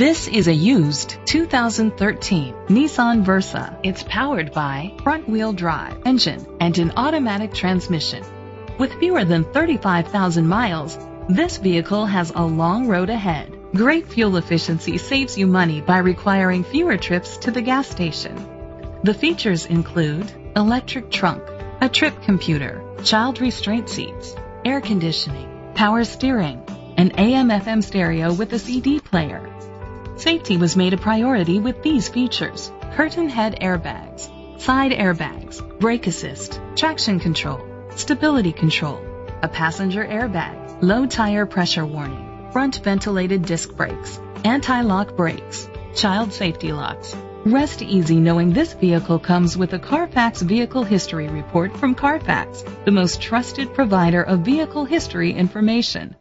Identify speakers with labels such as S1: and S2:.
S1: This is a used 2013 Nissan Versa. It's powered by front-wheel drive engine and an automatic transmission. With fewer than 35,000 miles, this vehicle has a long road ahead. Great fuel efficiency saves you money by requiring fewer trips to the gas station. The features include electric trunk, a trip computer, child restraint seats, air conditioning, power steering, an AM FM stereo with a CD player. Safety was made a priority with these features. Curtain head airbags, side airbags, brake assist, traction control, stability control, a passenger airbag, low tire pressure warning, front ventilated disc brakes, anti-lock brakes, child safety locks. Rest easy knowing this vehicle comes with a Carfax Vehicle History Report from Carfax, the most trusted provider of vehicle history information.